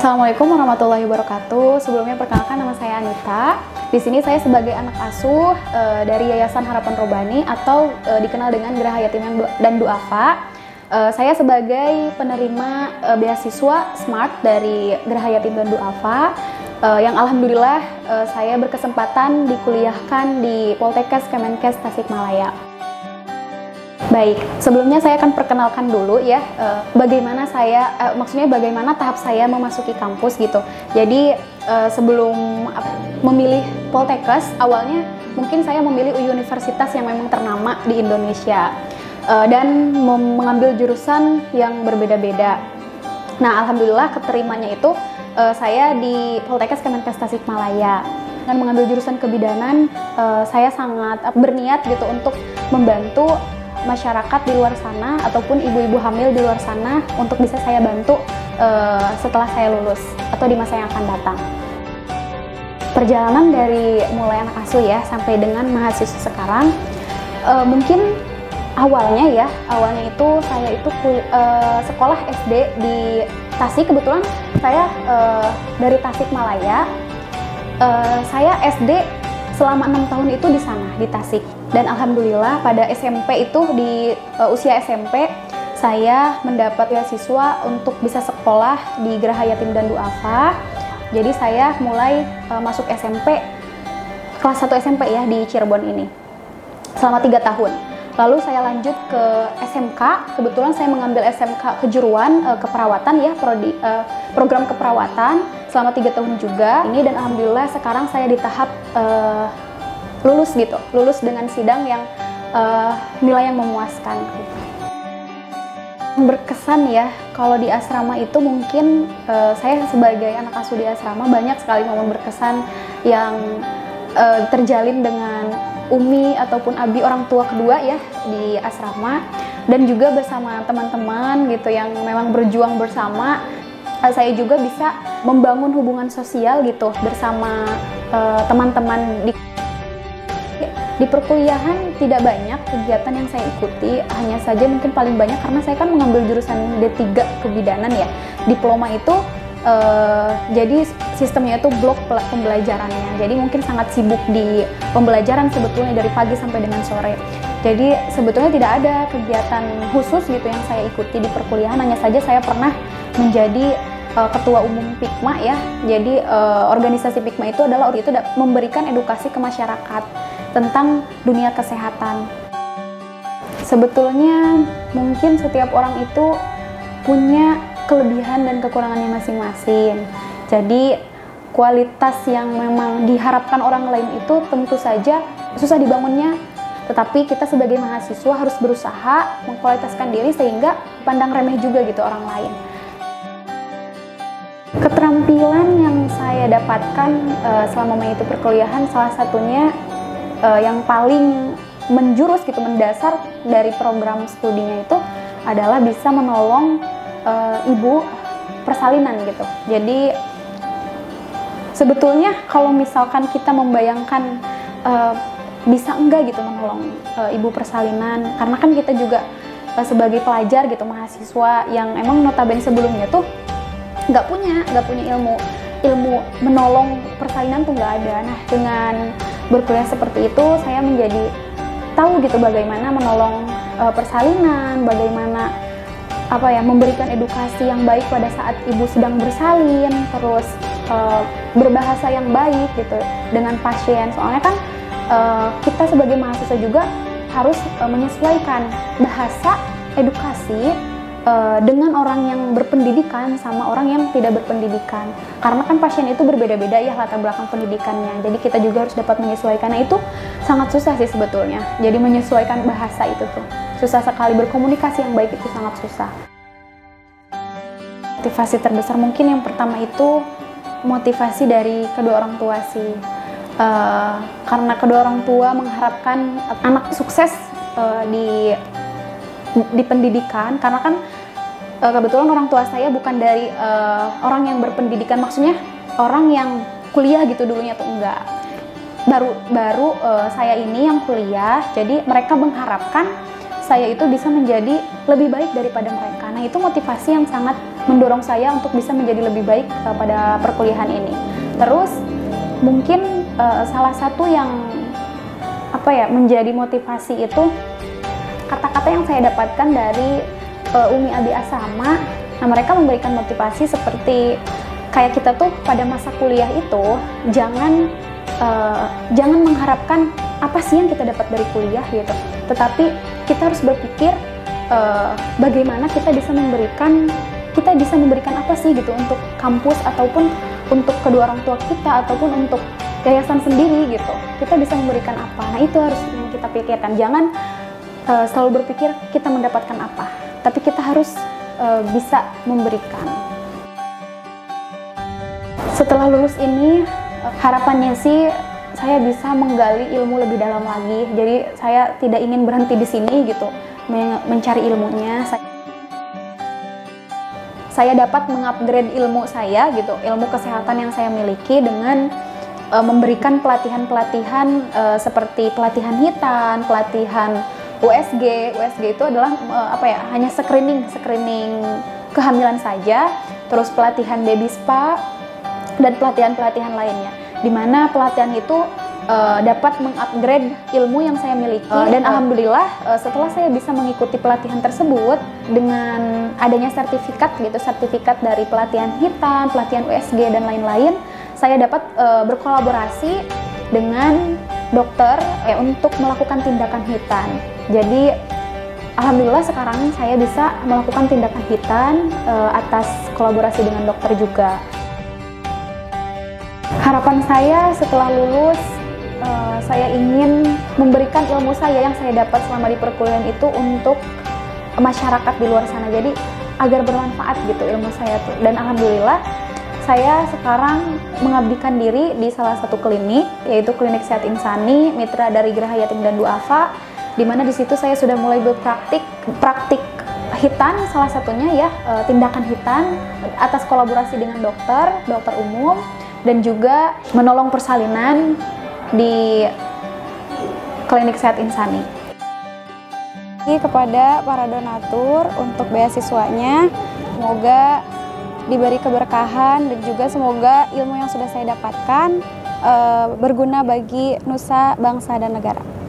Assalamualaikum warahmatullahi wabarakatuh. Sebelumnya perkenalkan nama saya Anita. Di sini saya sebagai anak asuh e, dari Yayasan Harapan Robani atau e, dikenal dengan Geraha Yatim dan Duafa. E, saya sebagai penerima e, beasiswa Smart dari Geraha Yatim dan Duafa e, yang alhamdulillah e, saya berkesempatan dikuliahkan di Poltekkes Kemenkes Tasikmalaya. Baik, sebelumnya saya akan perkenalkan dulu ya uh, bagaimana saya, uh, maksudnya bagaimana tahap saya memasuki kampus gitu. Jadi uh, sebelum memilih Poltekkes, awalnya mungkin saya memilih universitas yang memang ternama di Indonesia uh, dan mengambil jurusan yang berbeda-beda. Nah, alhamdulillah keterimanya itu uh, saya di Poltekkes Kemenkes Tasikmalaya dan mengambil jurusan kebidanan. Uh, saya sangat berniat gitu untuk membantu masyarakat di luar sana ataupun ibu-ibu hamil di luar sana untuk bisa saya bantu uh, setelah saya lulus atau di masa yang akan datang. Perjalanan dari mulai anak asuh ya sampai dengan mahasiswa sekarang uh, mungkin awalnya ya awalnya itu saya itu uh, sekolah SD di Tasik. Kebetulan saya uh, dari Tasik Malaya. Uh, saya SD selama enam tahun itu di sana di Tasik dan alhamdulillah pada SMP itu di uh, usia SMP saya mendapat beasiswa untuk bisa sekolah di Geraha Yatim dan Duafa jadi saya mulai uh, masuk SMP kelas 1 SMP ya di Cirebon ini selama tiga tahun. Lalu saya lanjut ke SMK kebetulan saya mengambil SMK kejuruan uh, keperawatan ya prodi, uh, program keperawatan selama tiga tahun juga ini. Dan alhamdulillah sekarang saya di tahap uh, lulus gitu lulus dengan sidang yang uh, nilai yang memuaskan. Berkesan ya kalau di asrama itu mungkin uh, saya sebagai anak asuh di asrama banyak sekali momen berkesan yang uh, terjalin dengan Umi ataupun Abi orang tua kedua ya di asrama. Dan juga bersama teman-teman gitu yang memang berjuang bersama saya juga bisa membangun hubungan sosial gitu bersama uh, teman-teman di di perkuliahan tidak banyak kegiatan yang saya ikuti, hanya saja mungkin paling banyak karena saya kan mengambil jurusan D3 kebidanan ya. Diploma itu uh, jadi sistemnya itu blok pembelajarannya. Jadi mungkin sangat sibuk di pembelajaran sebetulnya dari pagi sampai dengan sore. Jadi sebetulnya tidak ada kegiatan khusus gitu yang saya ikuti di perkuliahan, hanya saja saya pernah menjadi uh, ketua umum Pikma ya. Jadi uh, organisasi Pikma itu adalah itu memberikan edukasi ke masyarakat tentang dunia kesehatan. Sebetulnya mungkin setiap orang itu punya kelebihan dan kekurangannya masing-masing. Jadi kualitas yang memang diharapkan orang lain itu tentu saja susah dibangunnya tetapi kita sebagai mahasiswa harus berusaha mengkualitaskan diri sehingga pandang remeh juga gitu orang lain. Keterampilan yang saya dapatkan uh, selama mengikuti perkuliahan salah satunya uh, yang paling menjurus gitu mendasar dari program studinya itu adalah bisa menolong uh, ibu persalinan gitu. Jadi sebetulnya kalau misalkan kita membayangkan uh, bisa enggak gitu menolong uh, ibu persalinan? Karena kan kita juga uh, sebagai pelajar gitu mahasiswa yang emang notabene sebelumnya tuh nggak punya nggak punya ilmu. Ilmu menolong persalinan tuh nggak ada. Nah dengan berkuliah seperti itu saya menjadi tahu gitu bagaimana menolong uh, persalinan bagaimana apa ya memberikan edukasi yang baik pada saat ibu sedang bersalin terus uh, berbahasa yang baik gitu dengan pasien. Soalnya kan uh, kita sebagai mahasiswa juga harus menyesuaikan bahasa edukasi uh, dengan orang yang berpendidikan sama orang yang tidak berpendidikan. Karena kan pasien itu berbeda-beda ya latar belakang pendidikannya. Jadi kita juga harus dapat menyesuaikan. Nah itu sangat susah sih sebetulnya. Jadi menyesuaikan bahasa itu tuh susah sekali berkomunikasi yang baik itu sangat susah. Motivasi terbesar mungkin yang pertama itu motivasi dari kedua orang tua sih. Uh, karena kedua orang tua mengharapkan anak sukses uh, di di pendidikan karena kan uh, kebetulan orang tua saya bukan dari uh, orang yang berpendidikan maksudnya orang yang kuliah gitu dulunya tuh enggak baru baru uh, saya ini yang kuliah jadi mereka mengharapkan saya itu bisa menjadi lebih baik daripada mereka. Nah, itu motivasi yang sangat mendorong saya untuk bisa menjadi lebih baik uh, pada perkuliahan ini. Terus mungkin uh, salah satu yang apa ya menjadi motivasi itu kata-kata yang saya dapatkan dari uh, Umi Abi Asama. Nah, mereka memberikan motivasi seperti kayak kita tuh pada masa kuliah itu jangan uh, jangan mengharapkan apa sih yang kita dapat dari kuliah gitu. Tetapi kita harus berpikir uh, bagaimana kita bisa memberikan kita bisa memberikan apa sih gitu untuk kampus ataupun untuk kedua orang tua kita ataupun untuk yayasan sendiri gitu. Kita bisa memberikan apa. Nah itu harus yang kita pikirkan. Jangan uh, selalu berpikir kita mendapatkan apa tapi kita harus uh, bisa memberikan setelah lulus ini harapannya sih saya bisa menggali ilmu lebih dalam lagi. Jadi saya tidak ingin berhenti di sini gitu, mencari ilmunya. Saya dapat mengupgrade ilmu saya gitu, ilmu kesehatan yang saya miliki dengan uh, memberikan pelatihan-pelatihan seperti pelatihan hitan, pelatihan USG. USG itu adalah uh, apa ya? Hanya screening, screening kehamilan saja, terus pelatihan baby spa dan pelatihan-pelatihan lainnya di mana pelatihan itu uh, dapat mengupgrade ilmu yang saya miliki uh, dan alhamdulillah uh, setelah saya bisa mengikuti pelatihan tersebut dengan adanya sertifikat gitu sertifikat dari pelatihan hitam, pelatihan USG dan lain-lain saya dapat uh, berkolaborasi dengan dokter eh, untuk melakukan tindakan hitan. Jadi alhamdulillah sekarang saya bisa melakukan tindakan hitan uh, atas kolaborasi dengan dokter juga. Harapan saya setelah lulus, uh, saya ingin memberikan ilmu saya yang saya dapat selama di perkuliahan itu untuk masyarakat di luar sana. Jadi agar bermanfaat gitu ilmu saya tuh. Dan alhamdulillah saya sekarang mengabdikan diri di salah satu klinik yaitu Klinik Sehat Insani, mitra dari Geraha Yatim dan Duafa di mana di situ saya sudah mulai berpraktik praktik hitan salah satunya ya eh, tindakan hitan atas kolaborasi dengan dokter, dokter umum dan juga menolong persalinan di klinik sehat insani. Kepada para donatur untuk beasiswanya, semoga diberi keberkahan dan juga semoga ilmu yang sudah saya dapatkan uh, berguna bagi nusa, bangsa, dan negara.